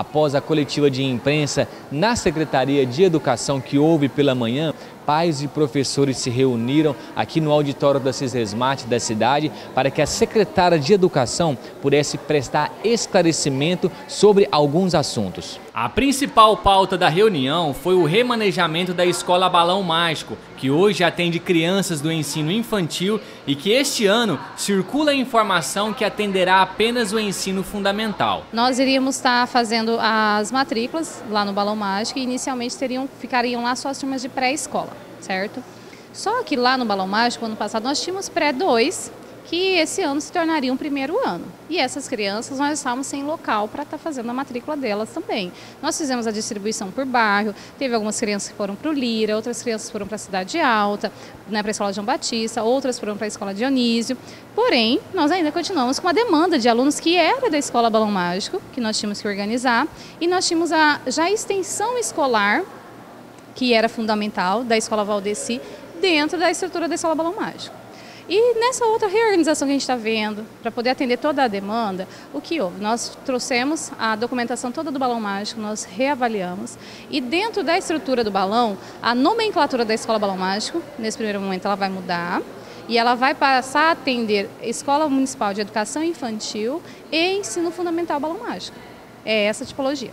Após a coletiva de imprensa na Secretaria de Educação que houve pela manhã, pais e professores se reuniram aqui no auditório da Cisresmate da cidade para que a secretária de Educação pudesse prestar esclarecimento sobre alguns assuntos. A principal pauta da reunião foi o remanejamento da Escola Balão Mágico, que hoje atende crianças do ensino infantil e que este ano circula a informação que atenderá apenas o ensino fundamental. Nós iríamos estar fazendo as matrículas lá no Balão Mágico e inicialmente teriam, ficariam lá só as turmas de pré-escola certo? Só que lá no Balão Mágico, ano passado, nós tínhamos pré-2, que esse ano se tornaria um primeiro ano. E essas crianças nós estávamos sem local para estar tá fazendo a matrícula delas também. Nós fizemos a distribuição por bairro, teve algumas crianças que foram para o Lira, outras crianças foram para a Cidade Alta, né, para a Escola João Batista, outras foram para a Escola Dionísio. Porém, nós ainda continuamos com a demanda de alunos que era da Escola Balão Mágico, que nós tínhamos que organizar, e nós tínhamos a já a extensão escolar que era fundamental, da Escola Valdeci, dentro da estrutura da Escola Balão Mágico. E nessa outra reorganização que a gente está vendo, para poder atender toda a demanda, o que houve? Nós trouxemos a documentação toda do balão mágico, nós reavaliamos e dentro da estrutura do balão, a nomenclatura da escola balão mágico, nesse primeiro momento ela vai mudar e ela vai passar a atender Escola Municipal de Educação Infantil e Ensino Fundamental Balão Mágico. É essa tipologia.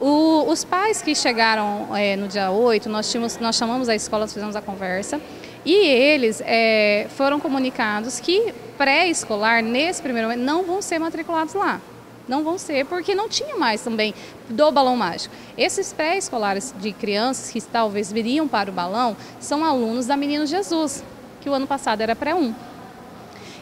O, os pais que chegaram é, no dia 8, nós, tínhamos, nós chamamos a escola, fizemos a conversa, e eles é, foram comunicados que pré-escolar, nesse primeiro momento, não vão ser matriculados lá. Não vão ser, porque não tinha mais também do balão mágico. Esses pré-escolares de crianças que talvez viriam para o balão são alunos da Menino Jesus, que o ano passado era pré-1.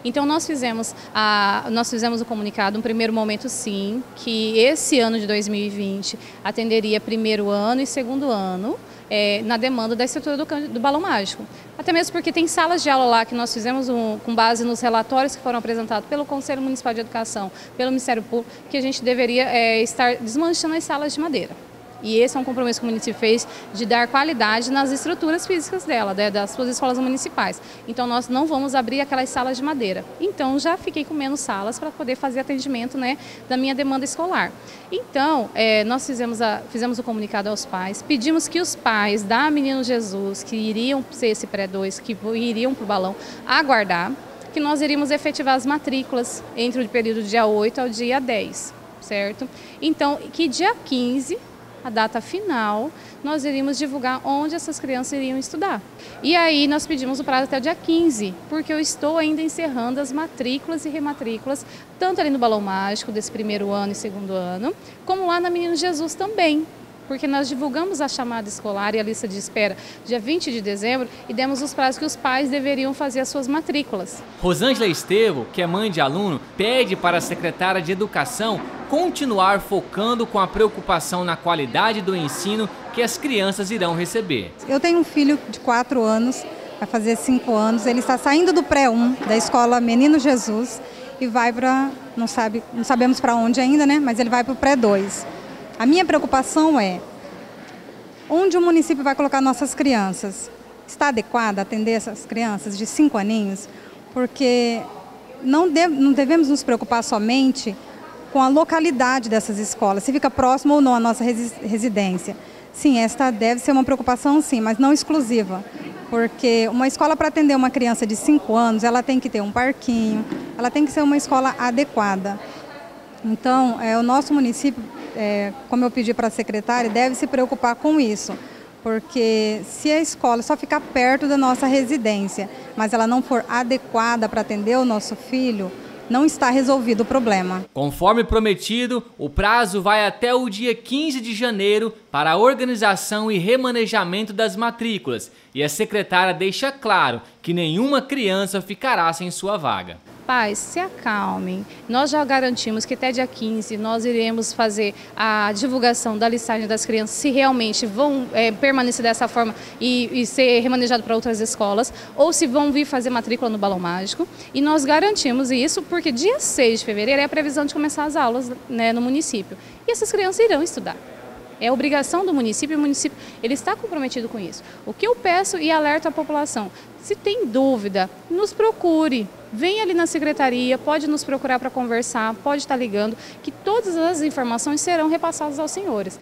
Então nós fizemos, a, nós fizemos o comunicado, um primeiro momento sim, que esse ano de 2020 atenderia primeiro ano e segundo ano, é, na demanda da estrutura do, do, balão mágico. Até mesmo porque tem salas de aula lá que nós fizemos um, com base nos relatórios que foram apresentados pelo Conselho Municipal de Educação, pelo Ministério Público, que a gente deveria é, estar desmanchando as salas de madeira. E esse é um compromisso que o município fez de dar qualidade nas estruturas físicas dela, né, das suas escolas municipais. Então nós não vamos abrir aquelas salas de madeira. Então já fiquei com menos salas para poder fazer atendimento né, da minha demanda escolar. Então é, nós fizemos, a, fizemos o comunicado aos pais, pedimos que os pais da Menino Jesus, que iriam ser esse pré-2, que iriam para o balão, aguardar, que nós iríamos efetivar as matrículas entre o período dia 8 ao dia 10, certo? Então, que dia 15 a data final, nós iríamos divulgar onde essas crianças iriam estudar. E aí nós pedimos o prazo até o dia 15, porque eu estou ainda encerrando as matrículas e rematrículas, tanto ali no Balão Mágico, desse primeiro ano e segundo ano, como lá na Menino Jesus também porque nós divulgamos a chamada escolar e a lista de espera dia 20 de dezembro e demos os prazos que os pais deveriam fazer as suas matrículas. Rosângela Estevo, que é mãe de aluno, pede para a secretária de Educação continuar focando com a preocupação na qualidade do ensino que as crianças irão receber. Eu tenho um filho de 4 anos, vai fazer 5 anos, ele está saindo do pré-1 da escola Menino Jesus e vai para, não, sabe, não sabemos para onde ainda, né? mas ele vai para o pré-2. A minha preocupação é onde o município vai colocar nossas crianças. Está adequado atender essas crianças de cinco aninhos? Porque não, deve, não devemos nos preocupar somente com a localidade dessas escolas, se fica próximo ou não à nossa residência. Sim, esta deve ser uma preocupação, sim, mas não exclusiva. Porque uma escola para atender uma criança de 5 anos, ela tem que ter um parquinho, ela tem que ser uma escola adequada. Então, é, o nosso município é, como eu pedi para a secretária, deve se preocupar com isso. Porque se a escola só ficar perto da nossa residência, mas ela não for adequada para atender o nosso filho, não está resolvido o problema. Conforme prometido, o prazo vai até o dia 15 de janeiro para a organização e remanejamento das matrículas, e a secretária deixa claro que nenhuma criança ficará sem sua vaga pais, se acalmem. Nós já garantimos que até dia 15 nós iremos fazer a divulgação da listagem das crianças, se realmente vão é, permanecer dessa forma e, e ser remanejado para outras escolas, ou se vão vir fazer matrícula no Balão Mágico. E nós garantimos isso porque dia 6 de fevereiro é a previsão de começar as aulas né, no município. E essas crianças irão estudar. É obrigação do município e o município ele está comprometido com isso. O que eu peço e alerto a população, se tem dúvida, nos procure. Vem ali na secretaria, pode nos procurar para conversar, pode estar ligando, que todas as informações serão repassadas aos senhores.